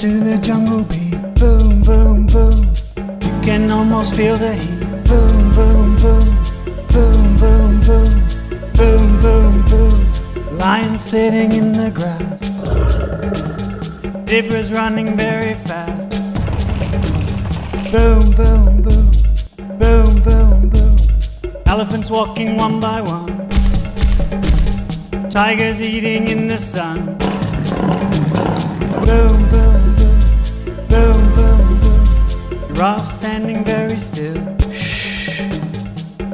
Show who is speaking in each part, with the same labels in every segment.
Speaker 1: to the jungle beat. Boom, boom, boom. You can almost feel the heat. Boom, boom, boom. Boom, boom, boom. Boom, boom, boom. Lion sitting in the grass. Zebras running very fast. Boom, boom, boom. Boom, boom, boom. Elephants walking one by one. Tigers eating in the sun. Giraffe standing very still.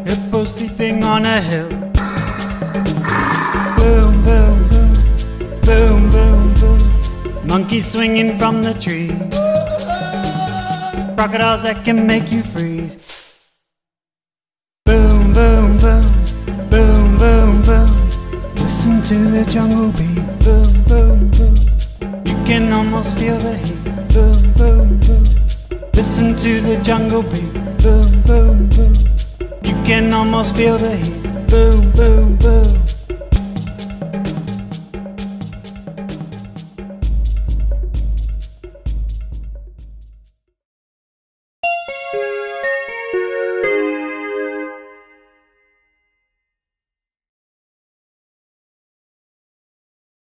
Speaker 1: Hippo sleeping on a hill. Boom, boom, boom. Boom, boom, boom. Monkey swinging from the tree. Crocodiles that can make you freeze. Boom, boom, boom. Boom, boom, boom. Listen to the jungle beat. Boom, boom, boom. You can almost feel the heat. The jungle beat. Boom, boom, boom. You can almost feel the heat. Boom, boom, boom.